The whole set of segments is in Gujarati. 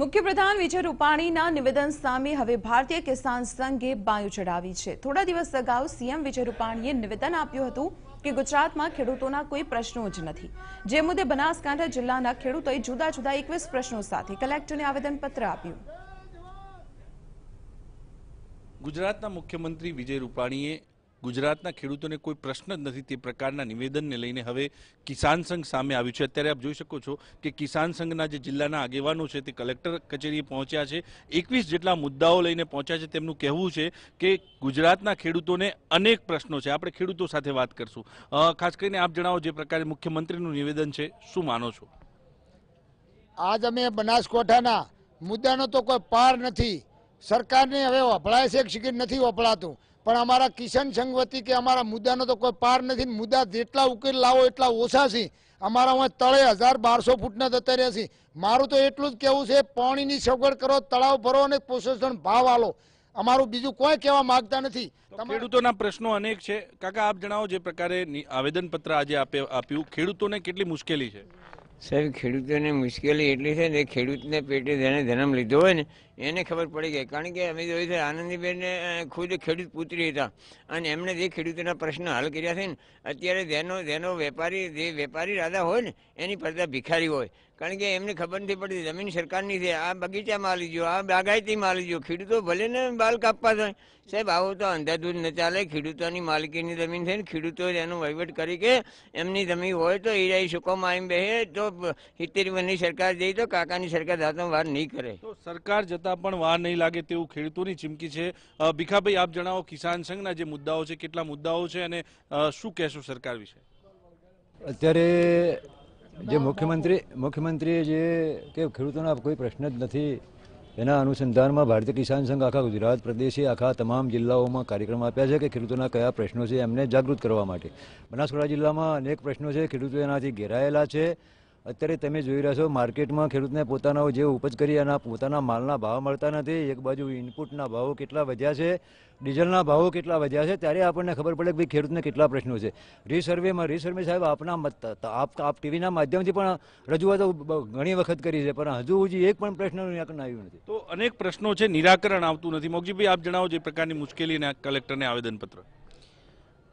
મુખ્યપ્રધાન વિજય રૂપાણીના નિવેદન સામે હવે ભારતીય કિસાન સંઘે બાયું ચડાવી છે. થોડા દિવસ અગાઉ સીએમ વિજય રૂપાણીએ નિવેદન આપ્યું હતું કે ગુજરાતમાં ખેડૂતોના કોઈ પ્રશ્નો જ નથી. જે મુદ્દે બનાસકાંઠા જિલ્લાના ખેડૂતોએ જુદા જુદા એકવીસ પ્રશ્નો સાથે કલેક્ટરને આવેદનપત્ર આપ્યું. ગુજરાતના મુખ્યમંત્રી વિજય રૂપાણીએ ગુજરાતના ખેડૂતોને કોઈ પ્રશ્ન જ નથી તે પ્રકારના નિવેદનને લઈને હવે કિસાન સંઘ સામે આવ્યું છે. અત્યારે આપ જોઈ શકો છો કે કિસાન સંઘના જે જિલ્લાના આગેવાનો છે તે કલેક્ટર કચેરીએ પહોંચ્યા છે. એકવીસ જેટલા મુદ્દાઓ લઈને પહોંચ્યા છે તેમનું કહેવું છે કે ગુજરાતના ખેડૂતોને અનેક પ્રશ્નો છે. આપણે ખેડૂતો સાથે વાત કરશું. ખાસ કરીને આપ જણાવો જે પ્રકારે મુખ્યમંત્રીનું નિવેદન છે, શું માનો છો? આજ અમે બનાસકાંઠાના મુદ્દાનો તો કોઈ પાર નથી. સરકારને હવે વફળાય છે કે શિખર નથી વફળાતું પણ અમારા કિશન સંઘ કે અમારા મુદ્દાનો તો કોઈ પાર નથી. મુદ્દા જેટલા ઉકેલ લાવો એટલા ઓછા છે. અમારા તળે હજાર બારસો ફૂટના જતા રહ્યા છે. મારું તો એટલું જ કહેવું છે પાણીની સગવડ કરો તળાવ ભરો અને પોષણ ભાવ આલો. અમારું બીજું કોઈ કહેવા માંગતા નથી. ખેડૂતોના પ્રશ્નો અનેક છે. કાકા આપ જણાવો જે પ્રકારે આવેદનપત્ર આજે આપ્યું. ખેડૂતોને કેટલી મુશ્કેલી છે? સાહેબ, ખેડૂતોને મુશ્કેલી એટલી છે ને, ખેડૂતને પેટે જેને જન્મ લીધો હોય ને, એને ખબર પડી ગઈ. કારણ કે અમે જોયું છે, આનંદીબેનને ખુદ ખેડૂત પુત્રી હતા. અને એમણે જે ખેડૂતોના પ્રશ્ન હલ કર્યા છે ને, અત્યારે જેનો જેનો વેપારી, જે વેપારી રાજા હોય ને, એની પડતા ભિખારી હોય. કારણ કે એમને ખબર નથી પડતી જમીન સરકારની છે આ બગીચામાં આલી ગયો આ બાગાયતીમાં આલી ગયો ખેડૂતો ભલે ને બાલ કાપવા થાય સાહેબ આવો તો અંધાધૂધ ન ચાલે ખેડૂતોની માલિકીની જમીન છે ને ખેડૂતો એનો વહીવટ કરી કે એમની જમીન હોય તો એ રહી સુકોમાં આવીને બેસે તો સિત્તેર વર્ષની સરકાર જઈ તો કાકાની સરકાર જાતો વાર નહીં કરે. તો સરકાર જતાં પણ વાર નહીં લાગે તેવું ખેડૂતોની ચીમકી છે. ભીખાભાઈ આપ જણાવો કિસાન સંઘના જે મુદ્દાઓ છે કેટલા મુદ્દાઓ છે અને શું કહેશો સરકાર વિશે? અત્યારે જે મુખ્યમંત્રી મુખ્યમંત્રીએ જે કે ખેડૂતોના કોઈ પ્રશ્ન જ નથી, એના અનુસંધાનમાં ભારતીય કિસાન સંઘ આખા ગુજરાત પ્રદેશે, આખા તમામ જિલ્લાઓમાં કાર્યક્રમ આપ્યા છે કે ખેડૂતોના કયા પ્રશ્નો છે એમને જાગૃત કરવા માટે. બનાસકાંઠા જિલ્લામાં અનેક પ્રશ્નો છે, ખેડૂતો એનાથી ઘેરાયેલા છે. અત્યારે તમે જોઈ રહ્યા છો, માર્કેટમાં ખેડૂતને પોતાના જે ઉપજ કરી એના પોતાના માલના ભાવ મળતા નથી. એક બાજુ ઇનપુટના ભાવો કેટલા વધ્યા છે, ડીઝલના ભાવો કેટલા વધ્યા છે, ત્યારે આપણને ખબર પડે કે ભાઈ ખેડૂતને કેટલા પ્રશ્નો છે. રીસર્વેમાં, રીસર્વે સાહેબ, આપના મત- આપ આપ ટીવીના માધ્યમથી પણ રજૂઆતો ઘણી વખત કરી છે, પણ હજુ હજી એક પણ પ્રશ્નનું નિરાકરણ આવ્યું નથી. તો અનેક પ્રશ્નો છે, નિરાકરણ આવતું નથી. મોગજીભાઈ, આપ જણાવો જે પ્રકારની મુશ્કેલીને કલેક્ટરને આવેદનપત્ર.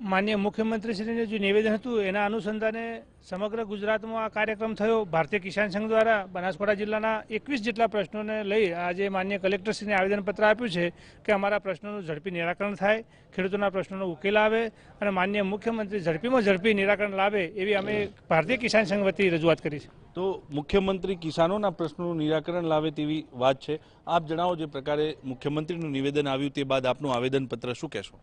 માન્ય મુખ્યમંત્રીશ્રીને જે નિવેદન હતું, એના અનુસંધાને સમગ્ર ગુજરાતમાં આ કાર્યક્રમ થયો. ભારતીય કિસાન સંઘ દ્વારા બનાસકાંઠા જિલ્લાના એકવીસ જેટલા પ્રશ્નોને લઈ આજે માન્ય કલેક્ટરશ્રીને આવેદનપત્ર આપ્યું છે કે અમારા પ્રશ્નોનું ઝડપી નિરાકરણ થાય, ખેડૂતોના પ્રશ્નોનો ઉકેલ આવે અને માન્ય મુખ્યમંત્રી ઝડપીમાં ઝડપી નિરાકરણ લાવે એવી અમે ભારતીય કિસાન સંઘ વતી રજૂઆત કરી છે. તો મુખ્યમંત્રી કિસાનોના પ્રશ્નોનું નિરાકરણ લાવે તેવી વાત છે. આપ જણાવો જે પ્રકારે મુખ્યમંત્રીનું નિવેદન આવ્યું તે બાદ આપનું આવેદનપત્ર શું કહેશો?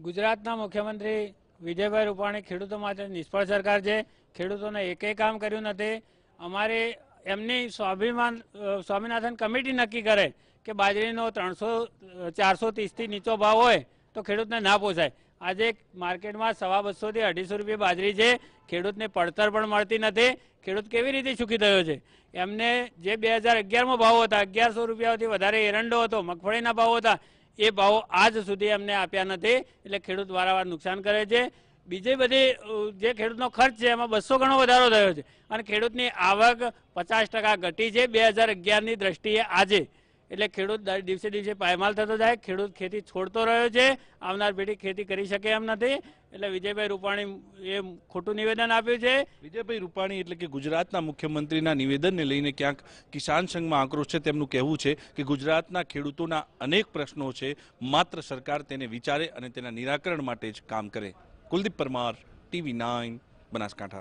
ગુજરાતના મુખ્યમંત્રી વિજયભાઈ રૂપાણી ખેડૂતો માટે નિષ્ફળ સરકાર છે. ખેડૂતોને એકેય કામ કર્યું નથી. અમારે એમની સ્વાભિમાન સ્વામિનાથન કમિટી નક્કી કરે કે બાજરીનો ત્રણસો ચારસો ત્રીસથી નીચો ભાવ હોય તો ખેડૂતને ના પોસાય. આજે માર્કેટમાં સવા બસોથી અઢીસો રૂપિયા બાજરી છે. ખેડૂતને પડતર પણ મળતી નથી. ખેડૂત કેવી રીતે ચૂકી થયો છે? એમને જે બે હજાર અગિયારમાં ભાવ હતા, અગિયારસો રૂપિયાથી વધારે એરંડો હતો, મગફળીના ભાવ હતા એ ભાવો આજ સુધી એમને આપ્યા નથી, એટલે ખેડૂત વારંવાર નુકસાન કરે છે. બીજી બધી જે ખેડૂતનો ખર્ચ છે, એમાં બસો ગણો વધારો થયો છે. અને ખેડૂતની આવક પચાસ ઘટી છે, બે હજાર અગિયારની દ્રષ્ટિએ આજે. એટલે ખેડૂત દિવસે દિવસે પાયમાલ થતો જાય, ખેડૂત ખેતી છોડતો રહ્યો છે, આવનાર પેઢી ખેતી કરી શકે એમ નથી. એટલે વિજયભાઈ રૂપાણી એ ખોટું નિવેદન આપ્યું છે. વિજયભાઈ રૂપાણી એટલે કે ગુજરાતના મુખ્યમંત્રીના નિવેદનને લઈને ક્યાંક કિસાન સંઘમાં આક્રોશ છે તેમનું કહેવું છે કે ગુજરાતના ખેડૂતોના અનેક પ્રશ્નો છે, માત્ર સરકાર તેને વિચારે અને તેના નિરાકરણ માટે જ કામ કરે. Kuldeep Parmar, TV nine, Banaskantha.